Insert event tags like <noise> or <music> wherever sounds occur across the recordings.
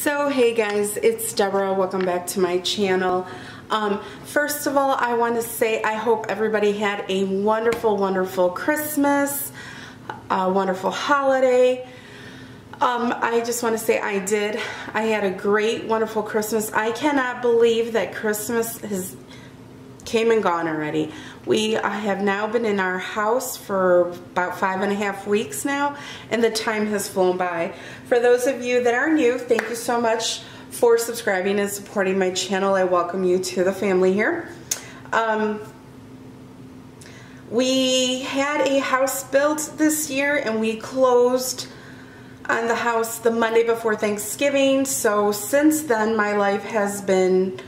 So hey guys, it's Debra. Welcome back to my channel. Um, first of all, I want to say I hope everybody had a wonderful, wonderful Christmas, a wonderful holiday. Um, I just want to say I did. I had a great, wonderful Christmas. I cannot believe that Christmas has came and gone already. We have now been in our house for about five and a half weeks now, and the time has flown by. For those of you that are new, thank you so much for subscribing and supporting my channel. I welcome you to the family here. Um, we had a house built this year and we closed on the house the Monday before Thanksgiving. So since then, my life has been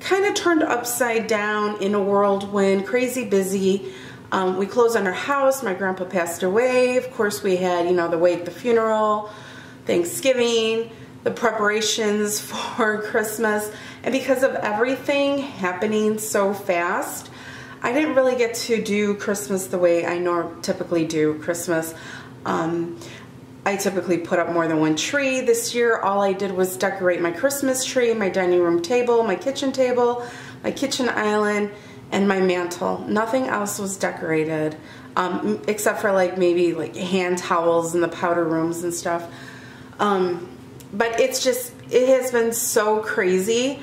kind of turned upside down in a whirlwind, crazy busy. Um, we closed on our house. My grandpa passed away. Of course, we had, you know, the wake, the funeral, Thanksgiving, the preparations <laughs> for Christmas. And because of everything happening so fast, I didn't really get to do Christmas the way I norm typically do Christmas. Um, I typically put up more than one tree. This year, all I did was decorate my Christmas tree, my dining room table, my kitchen table, my kitchen island, and my mantle. Nothing else was decorated, um, except for like maybe like hand towels in the powder rooms and stuff. Um, but it's just, it has been so crazy.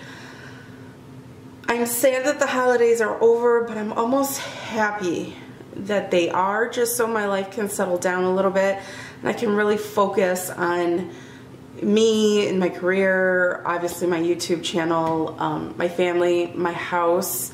I'm sad that the holidays are over, but I'm almost happy that they are just so my life can settle down a little bit and I can really focus on me and my career, obviously my YouTube channel, um, my family, my house.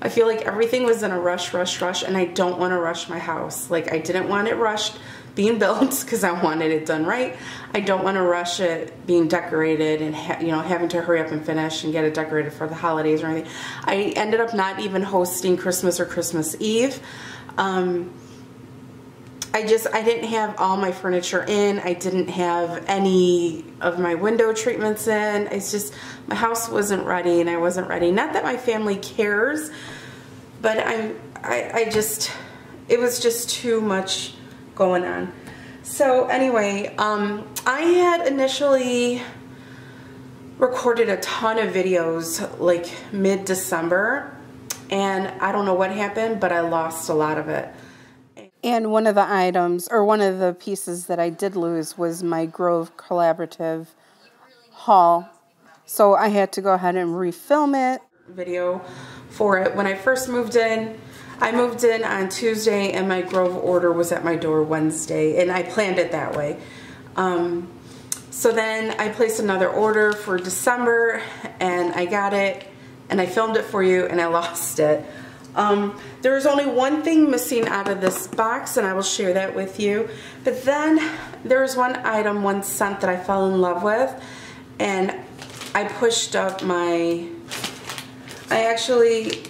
I feel like everything was in a rush, rush, rush, and I don't want to rush my house. Like I didn't want it rushed being <laughs> built because I wanted it done right. I don't want to rush it being decorated and you know having to hurry up and finish and get it decorated for the holidays or anything. I ended up not even hosting Christmas or Christmas Eve. Um, I just, I didn't have all my furniture in. I didn't have any of my window treatments in. It's just, my house wasn't ready and I wasn't ready. Not that my family cares, but I'm, I, I just, it was just too much going on. So anyway, um, I had initially recorded a ton of videos like mid-December and I don't know what happened, but I lost a lot of it. And one of the items, or one of the pieces that I did lose was my Grove Collaborative haul. So I had to go ahead and refilm it. Video for it. When I first moved in, I moved in on Tuesday and my Grove order was at my door Wednesday and I planned it that way. Um, so then I placed another order for December and I got it and I filmed it for you and I lost it. Um, there is only one thing missing out of this box and I will share that with you. But then there's one item, one scent that I fell in love with and I pushed up my, I actually,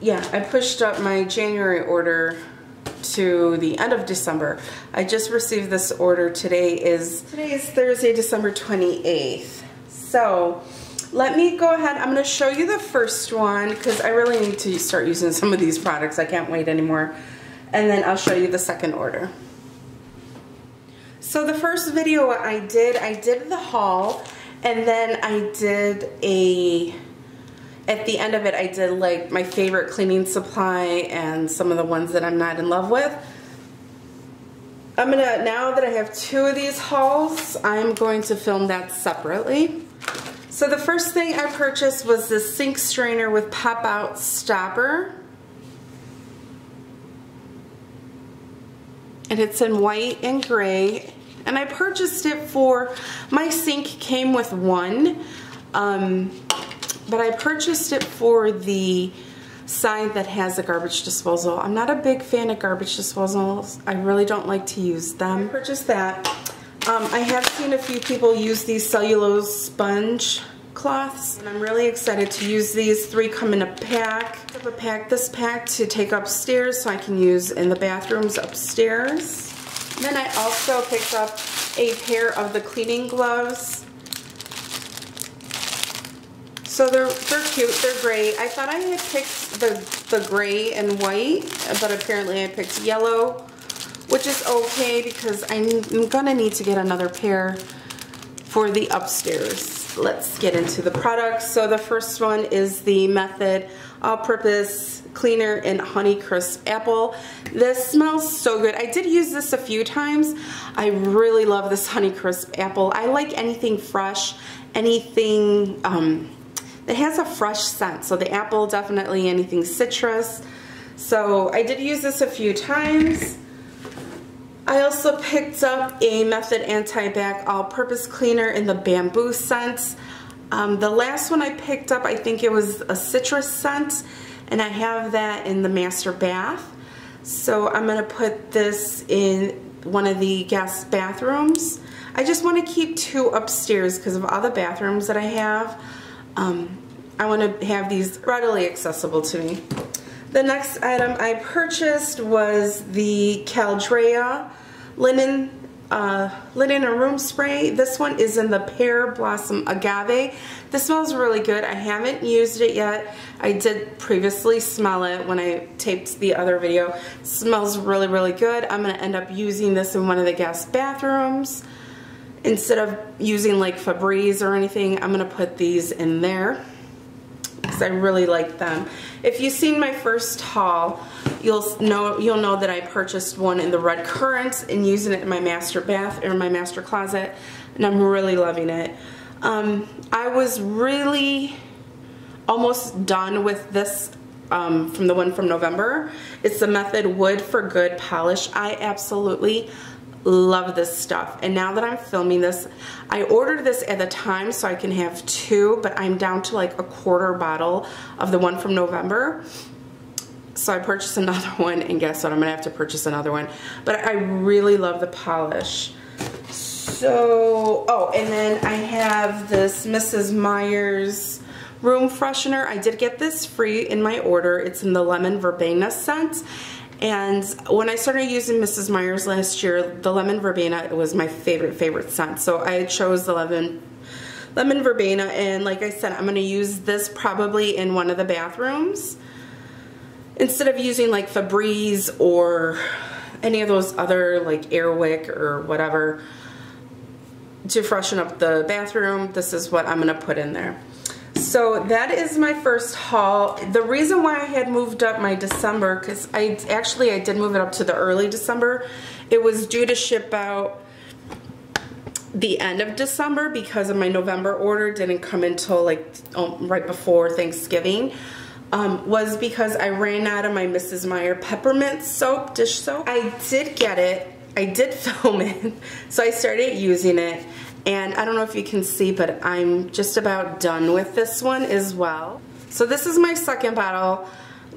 yeah, I pushed up my January order to the end of December. I just received this order. Today is, today is Thursday, December 28th. So, let me go ahead, I'm going to show you the first one because I really need to start using some of these products. I can't wait anymore. And then I'll show you the second order. So the first video I did, I did the haul and then I did a, at the end of it I did like my favorite cleaning supply and some of the ones that I'm not in love with. I'm gonna, now that I have two of these hauls, I'm going to film that separately. So the first thing I purchased was this sink strainer with pop-out stopper. And it's in white and gray. And I purchased it for, my sink came with one, um, but I purchased it for the side that has a garbage disposal. I'm not a big fan of garbage disposals. I really don't like to use them. I purchased that. Um, I have seen a few people use these cellulose sponge cloths and I'm really excited to use these. Three come in a pack. I pack this pack to take upstairs so I can use in the bathrooms upstairs. then I also picked up a pair of the cleaning gloves. So they're, they're cute, they're great. I thought I had picked the, the gray and white, but apparently I picked yellow which is okay because I'm gonna need to get another pair for the upstairs. Let's get into the products. So the first one is the Method All-Purpose Cleaner in Honeycrisp Apple. This smells so good. I did use this a few times. I really love this Honeycrisp Apple. I like anything fresh, anything um, that has a fresh scent. So the apple, definitely anything citrus. So I did use this a few times. I also picked up a Method Anti-Bac All-Purpose Cleaner in the Bamboo scent. Um, the last one I picked up, I think it was a citrus scent, and I have that in the master bath. So I'm going to put this in one of the guest bathrooms. I just want to keep two upstairs because of all the bathrooms that I have. Um, I want to have these readily accessible to me. The next item I purchased was the Caldrea linen uh, linen and room spray. This one is in the Pear Blossom Agave. This smells really good. I haven't used it yet. I did previously smell it when I taped the other video. It smells really, really good. I'm going to end up using this in one of the guest bathrooms. Instead of using like Febreze or anything, I'm going to put these in there because I really like them. If you've seen my first haul, you'll know you'll know that I purchased one in the red currants and using it in my master bath or my master closet, and I'm really loving it. Um, I was really almost done with this um, from the one from November. It's the Method Wood for Good Polish. I absolutely love this stuff. And now that I'm filming this, I ordered this at the time so I can have two, but I'm down to like a quarter bottle of the one from November. So I purchased <laughs> another one and guess what, I'm gonna have to purchase another one. But I really love the polish. So, oh, and then I have this Mrs. Meyer's room freshener. I did get this free in my order. It's in the lemon verbena scent and when I started using Mrs. Meyer's last year, the lemon verbena was my favorite, favorite scent. So I chose the lemon, lemon verbena. And like I said, I'm going to use this probably in one of the bathrooms. Instead of using like Febreze or any of those other like Airwick or whatever to freshen up the bathroom, this is what I'm going to put in there. So that is my first haul. The reason why I had moved up my December, because I actually I did move it up to the early December. It was due to ship out the end of December because of my November order didn't come until like oh, right before Thanksgiving. Um, was because I ran out of my Mrs. Meyer peppermint soap, dish soap. I did get it. I did <laughs> film it. So I started using it and I don't know if you can see, but I'm just about done with this one as well. So this is my second bottle.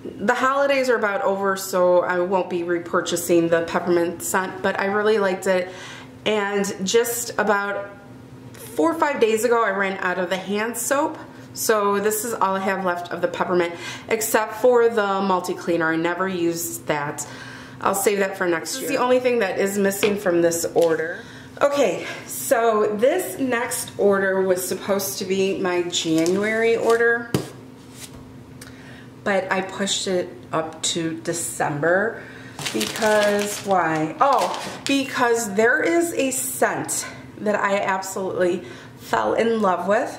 The holidays are about over, so I won't be repurchasing the peppermint scent, but I really liked it. And just about four or five days ago, I ran out of the hand soap. So this is all I have left of the peppermint, except for the multi-cleaner. I never used that. I'll save that for next year. The only thing that is missing from this order. Okay, so this next order was supposed to be my January order, but I pushed it up to December because why? Oh, because there is a scent that I absolutely fell in love with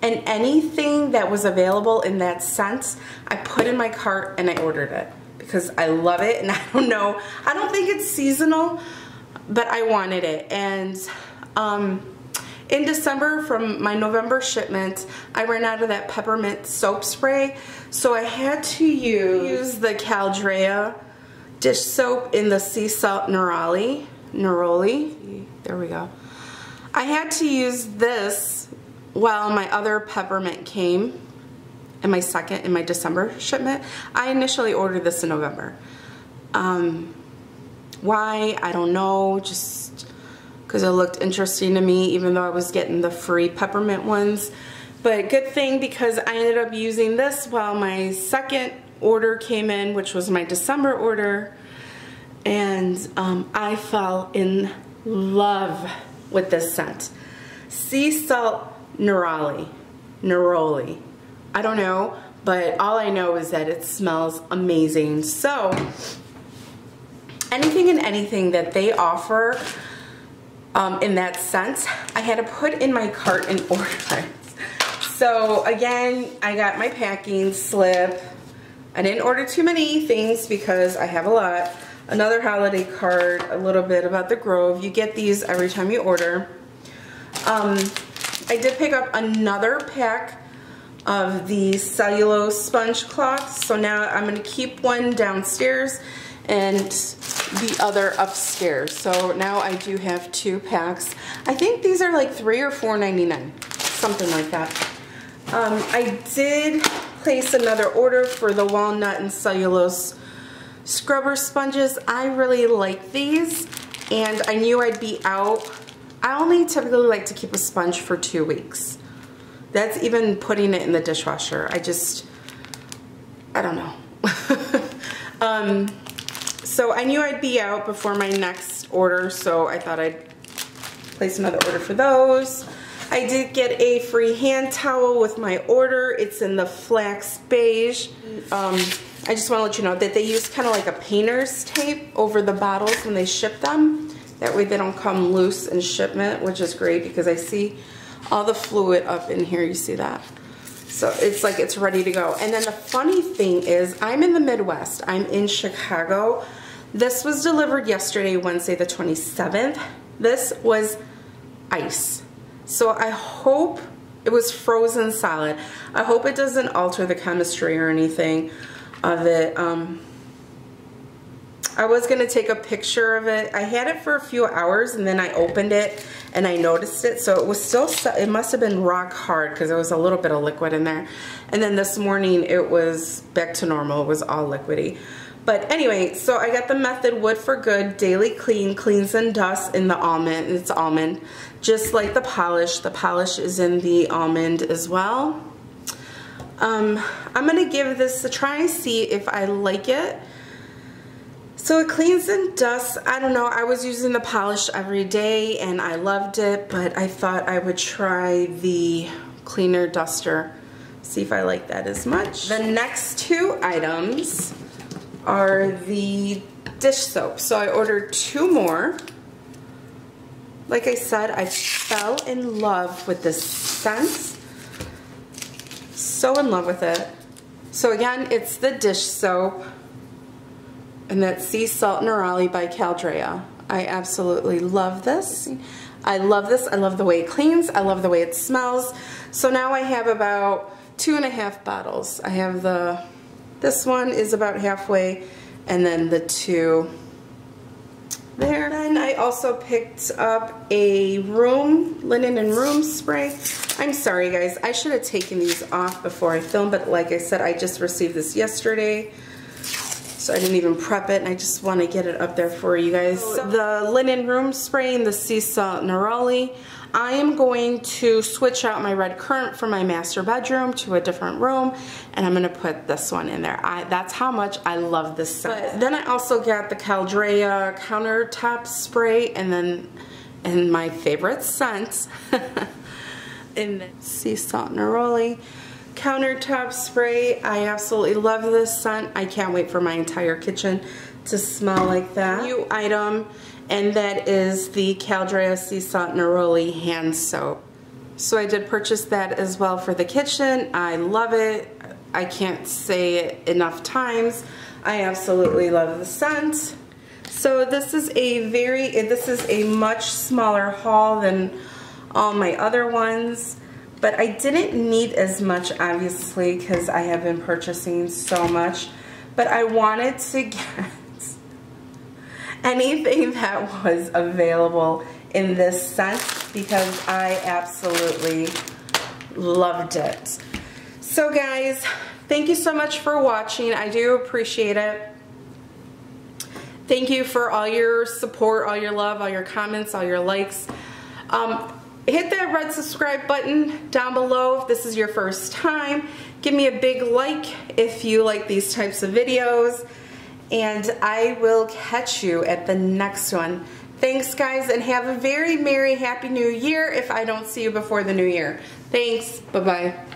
and anything that was available in that scent, I put in my cart and I ordered it because I love it and <laughs> I don't know, I don't think it's seasonal, but I wanted it. And um, in December from my November shipment, I ran out of that peppermint soap spray. So I had to use the Caldrea dish soap in the sea salt neroli. Neroli, there we go. I had to use this while my other peppermint came in my second, in my December shipment. I initially ordered this in November. Um, why? I don't know. Just because it looked interesting to me even though I was getting the free peppermint ones. But good thing because I ended up using this while my second order came in, which was my December order. And um, I fell in love with this scent. Sea Salt Neroli. Neroli. I don't know, but all I know is that it smells amazing. So anything and anything that they offer um, in that sense. I had to put in my cart and <laughs> order. So again, I got my packing slip. I didn't order too many things because I have a lot. Another holiday card, a little bit about the Grove. You get these every time you order. Um, I did pick up another pack of the cellulose sponge cloths. So now I'm gonna keep one downstairs and the other upstairs. So now I do have two packs. I think these are like three or four ninety nine, something like that. Um, I did place another order for the walnut and cellulose scrubber sponges. I really like these and I knew I'd be out. I only typically like to keep a sponge for two weeks. That's even putting it in the dishwasher. I just, I don't know. <laughs> um, so I knew I'd be out before my next order, so I thought I'd place another order for those. I did get a free hand towel with my order. It's in the flax beige. Um, I just want to let you know that they use kind of like a painter's tape over the bottles when they ship them. That way they don't come loose in shipment, which is great because I see all the fluid up in here. You see that? So it's like it's ready to go. And then the funny thing is I'm in the Midwest. I'm in Chicago. This was delivered yesterday, Wednesday the 27th. This was ice. So I hope it was frozen solid. I hope it doesn't alter the chemistry or anything of it. Um, I was going to take a picture of it. I had it for a few hours and then I opened it and I noticed it. So it was still, it must have been rock hard because there was a little bit of liquid in there. And then this morning it was back to normal. It was all liquidy. But anyway, so I got the Method Wood for Good Daily Clean, Cleans and Dust in the almond. It's almond. Just like the polish. The polish is in the almond as well. Um, I'm going to give this a try and see if I like it. So it cleans and dusts. I don't know. I was using the polish every day and I loved it, but I thought I would try the cleaner duster. See if I like that as much. The next two items are the dish soap. So I ordered two more. Like I said, I fell in love with this scent. So in love with it. So again, it's the dish soap. And that's Sea Salt Neroli by Caldrea. I absolutely love this. I love this. I love the way it cleans. I love the way it smells. So now I have about two and a half bottles. I have the this one is about halfway and then the two there. And Then I also picked up a room, linen and room spray. I'm sorry guys, I should have taken these off before I filmed, but like I said, I just received this yesterday. So I didn't even prep it and I just want to get it up there for you guys. So the linen room spray and the sea salt neroli. I am going to switch out my red currant from my master bedroom to a different room and I'm gonna put this one in there. I, that's how much I love this scent. But then I also got the Caldrea countertop spray and then and my favorite scent <laughs> in the sea salt neroli countertop spray. I absolutely love this scent. I can't wait for my entire kitchen to smell like that. New item and that is the Caldrea Sea Salt Neroli hand soap. So I did purchase that as well for the kitchen. I love it. I can't say it enough times. I absolutely love the scent. So this is a very, this is a much smaller haul than all my other ones. But I didn't need as much obviously because I have been purchasing so much. But I wanted to <laughs> get anything <laughs> that was available in this scent because I absolutely loved it. So guys, thank you so much for watching. I do appreciate it. Thank you for all your support, all your love, all your comments, all your likes. Um, hit that red subscribe button down below if this is your first time. Give me a big like if you like these types of videos and I will catch you at the next one. Thanks guys and have a very merry happy new year if I don't see you before the new year. Thanks. Bye-bye.